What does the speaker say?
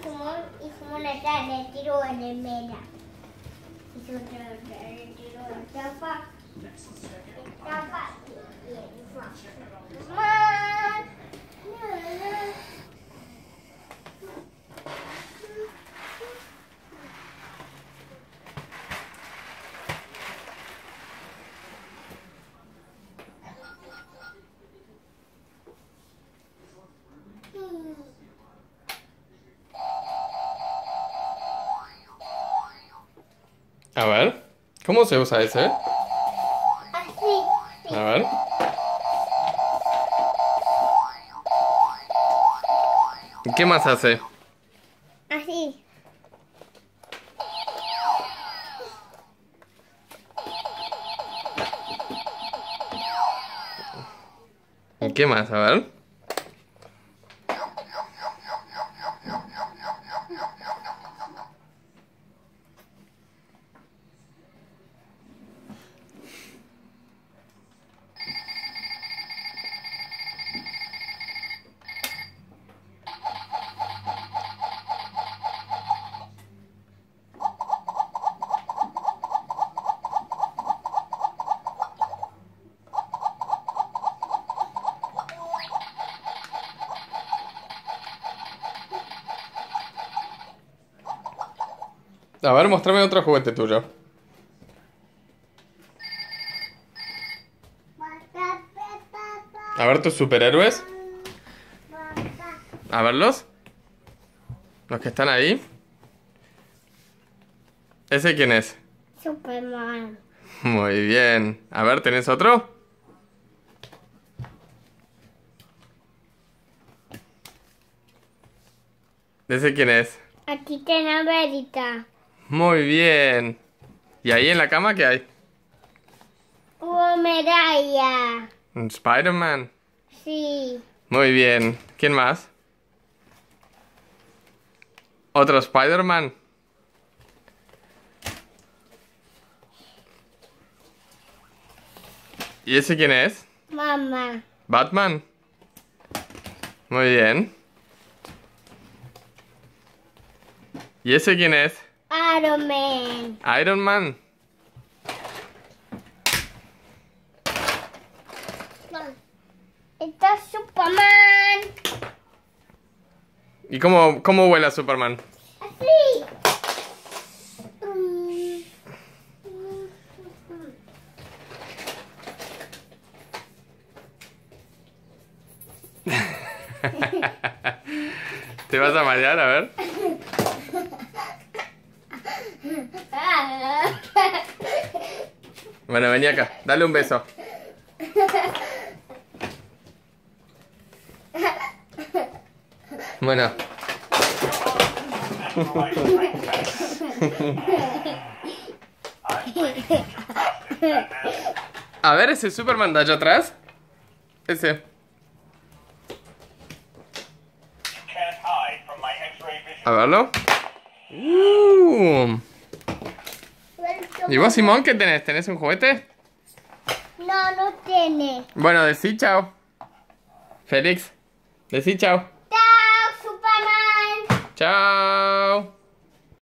Ismo, ismo A ver. ¿Cómo se usa ese? Así. A ver. ¿Y ¿Qué más hace? Así. ¿Y qué más? A ver. A ver, mostrame otro juguete tuyo. A ver tus superhéroes. A verlos. Los que están ahí. ¿Ese quién es? Superman. Muy bien. A ver, ¿tenés otro? ¿Ese quién es? Aquí tiene verita. Muy bien. ¿Y ahí en la cama qué hay? Una medalla. Un Spider-Man. Sí. Muy bien. ¿Quién más? Otro Spider-Man. ¿Y ese quién es? Mamá. Batman. Muy bien. ¿Y ese quién es? Iron Man. Iron Man. Está Superman. ¿Y cómo, cómo vuela Superman? Así. ¿Te vas a marear? A ver. Bueno, vení acá. Dale un beso. Bueno. A ver ese Superman de allá atrás. Ese. A verlo. Uh. ¿Y vos, Simón, qué tenés? ¿Tenés un juguete? No, no tiene. Bueno, decí chao. Félix, decí chao. ¡Chao, Superman! Chao.